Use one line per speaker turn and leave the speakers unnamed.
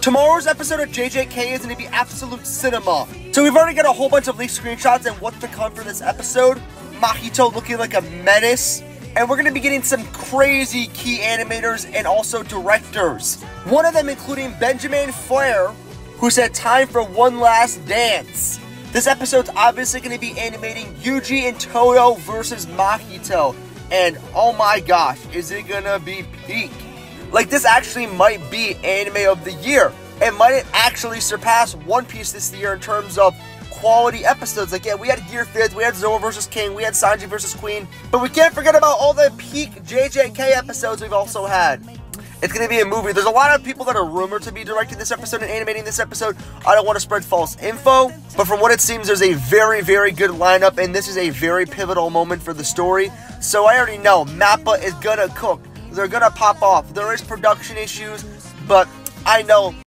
Tomorrow's episode of JJK is going to be absolute cinema. So we've already got a whole bunch of leaked screenshots and what's to come for this episode. Mahito looking like a menace. And we're going to be getting some crazy key animators and also directors. One of them including Benjamin Flair, who said time for one last dance. This episode's obviously going to be animating Yuji and Todo versus Mahito. And oh my gosh, is it going to be peak? Like, this actually might be anime of the year. It might actually surpass One Piece this year in terms of quality episodes. Like, yeah, we had Gear Fifth, we had Zoro versus King, we had Sanji versus Queen, but we can't forget about all the peak JJK episodes we've also had. It's to be a movie. There's a lot of people that are rumored to be directing this episode and animating this episode. I don't want to spread false info, but from what it seems, there's a very, very good lineup, and this is a very pivotal moment for the story. So I already know Mappa is to cook. They're gonna pop off. There is production issues, but I know